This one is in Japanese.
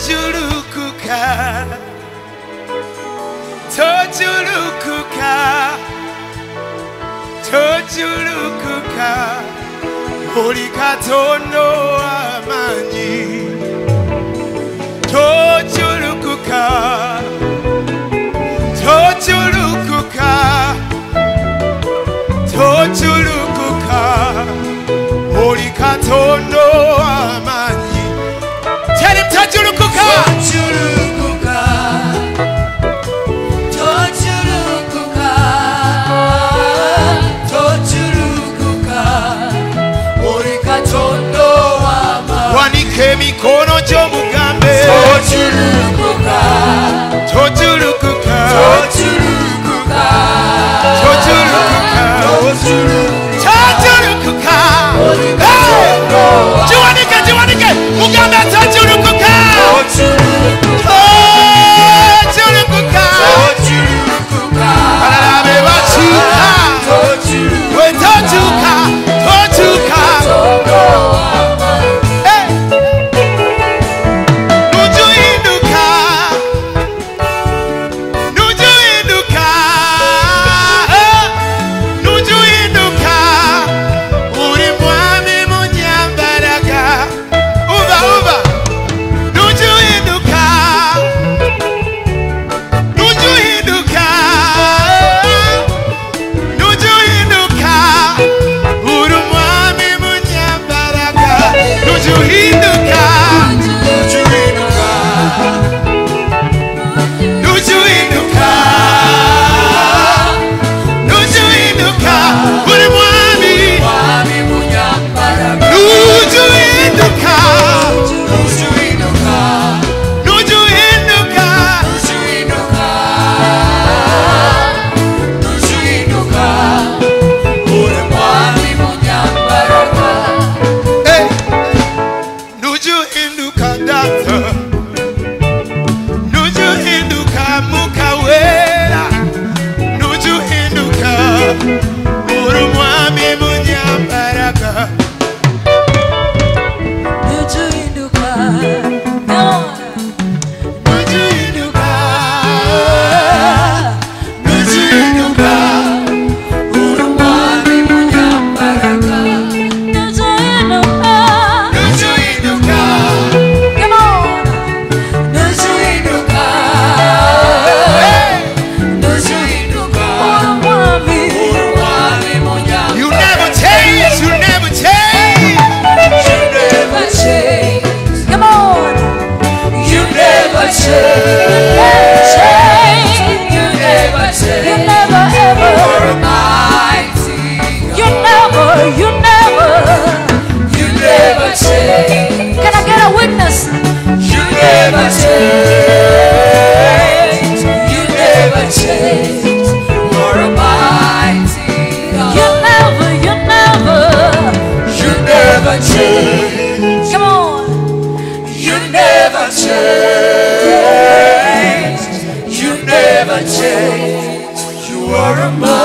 じるくか閉じるくか閉じるくか折り方の雨に閉じるくか閉じるくか閉じるくか折り方の雨 emikono gy'obugambe totulukuka totulukuka totulukuka totulukuka totulukuka totulukuka are a.